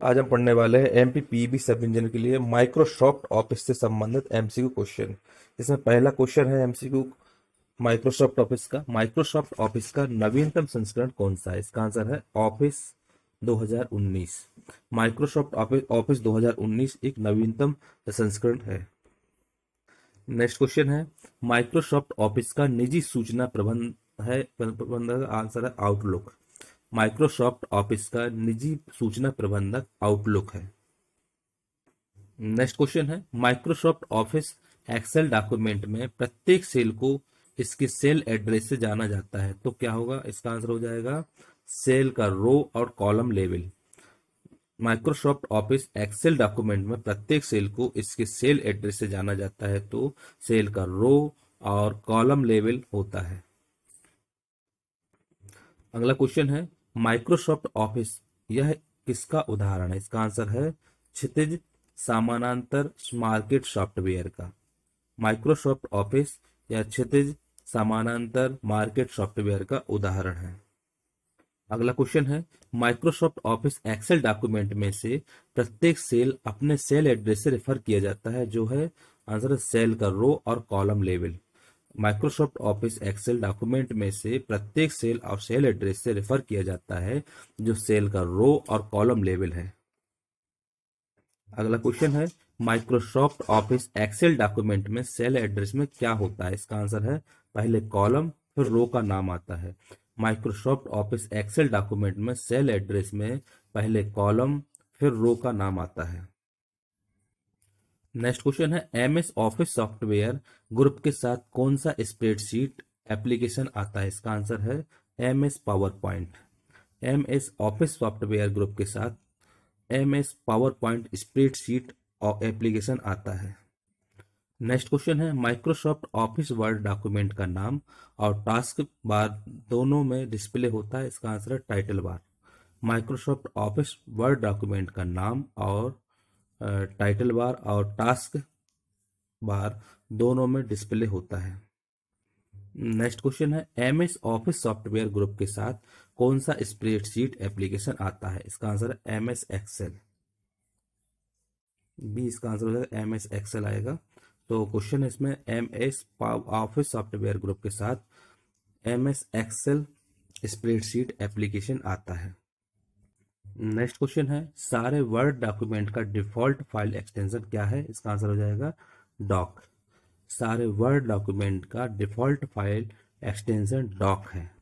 आज हम पढ़ने वाले हैं एम पी सब इंजन के लिए माइक्रोसॉफ्ट ऑफ़िस से संबंधित एमसीक्यू क्वेश्चन इसमें पहला क्वेश्चन है एमसीक्यू माइक्रोसॉफ्ट ऑफ़िस का। माइक्रोसॉफ्ट ऑफ़िस का नवीनतम संस्करण कौन सा है? इसका आंसर है ऑफ़िस 2019 माइक्रोसॉफ्ट ऑफ़िस ऑफ़िस 2019 एक नवीनतम संस्करण है। नेक्स्ट क्वेश्चन है माइक्रोसॉफ्ट ऑफ़िस का निजी सूचना प्रबंध है आंसर है आउटलुक माइक्रोसॉफ्ट ऑफ़िस का निजी सूचना प्रबंधक आउटलुक है। नेक्स्ट क्वेश्चन है। माइक्रोसॉफ्ट ऑफ़िस एक्सेल डॉक्यूमेंट में प्रत्येक सेल को इसके सेल एड्रेस से जाना जाता है। तो क्या होगा? इसका आंसर हो जाएगा सेल का रो और column level Microsoft Office Excel document में प्रत्येक सेल को इसके सेल एड्रेस से जाना जाता है। तो सेल का रो और कॉलम लेवल होता है। अगला क्वेश्चन है। माइक्रोसॉफ्ट ऑफ़िस, यह किसका उदाहरण है? इसका आंसर है क्षितिज समानांतर मार्केट सॉफ्टवेयर का। माइक्रोसॉफ्ट ऑफ़िस या क्षितिज समानांतर मार्केट सॉफ्टवेयर का उदाहरण है। अगला क्वेश्चन है, माइक्रोसॉफ्ट ऑफ़िस एक्सेल डॉक्यूमेंट में से प्रत्येक सेल अपने सेल एड्रेस से रेफर किया जाता है, जो है आंसर सेल का रो और column level. Microsoft Office Excel document में से प्रत्येक सेल और सेल एड्रेस से रेफर किया जाता है, जो सेल का रो और कॉलम लेवल है। अगला क्वेश्चन है माइक्रोसॉफ्ट ऑफ़िस एक्सेल डॉक्यूमेंट में सेल एड्रेस में क्या होता है? इसका आंसर है, पहले कॉलम फिर रो का नाम आता है। माइक्रोसॉफ्ट ऑफ़िस एक्सेल डॉक्यूमेंट में सेल एड्रेस में पहले कॉलम फिर रो का नाम आता है। नेक्स्ट क्वेश्चन है M S office software group के साथ कौन सा स्प्रेडशीट एप्लीकेशन आता है? इसका आंसर है M S PowerPoint M S office software group के साथ M S PowerPoint spreadsheet application आता है। नेक्स्ट क्वेश्चन है माइक्रोसॉफ्ट ऑफ़िस वर्ड डॉक्यूमेंट का नाम और टास्क बार दोनों में डिस्प्ले होता है। इसका आंसर है title bar Microsoft Office Word document का नाम और टाइटल बार और टास्क बार दोनों में डिस्प्ले होता है। नेक्स्ट क्वेश्चन है M S office software group के साथ कौन सा स्प्रेडशीट एप्लीकेशन आता है? इसका आंसर है एम एस एक्सेल बी इसका आंसर हो जाएगा एम एस एक्सेल आएगा। तो क्वेश्चन है इसमें M S office software group के साथ M S Excel spreadsheet application आता है। नेक्स्ट क्वेश्चन है, सारे वर्ड डॉक्यूमेंट का डिफ़ॉल्ट फ़ाइल एक्सटेंशन क्या है? इसका आंसर हो जाएगा डॉक। सारे वर्ड डॉक्यूमेंट का डिफ़ॉल्ट फ़ाइल एक्सटेंशन डॉक है।